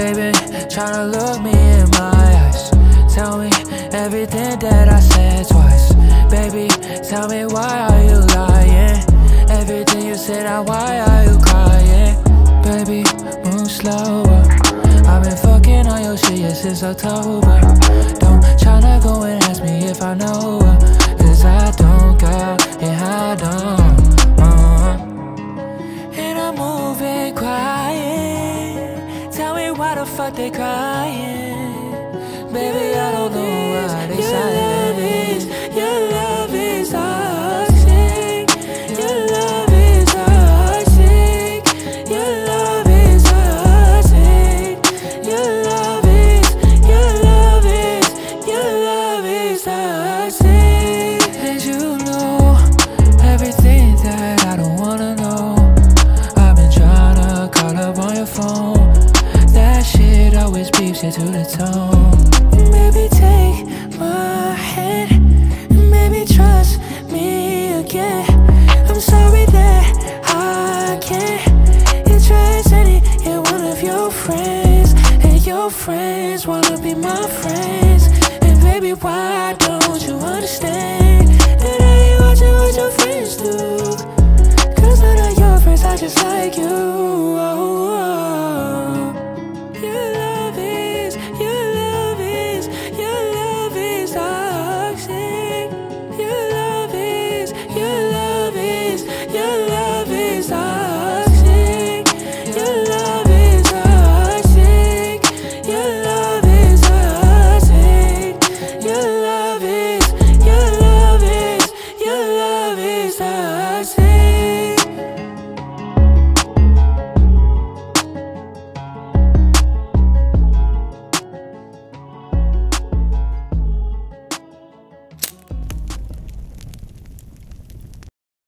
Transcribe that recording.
tryna look me in my eyes. Tell me everything that I said twice. Baby, tell me why are you lying? Everything you said, now why are you crying? Baby, move slower. I've been fucking on your shit yeah, since October. Don't tryna go and ask me if I know her. Cause I the fuck they crying. Baby, I don't know why they it to the tone. Maybe take my hand and maybe trust me again. I'm sorry that I can't trust any and one of your friends. And your friends wanna be my friends. And baby, why don't you understand that I ain't watching what your friends do? Cause none of your friends are just like you. Oh, oh, oh.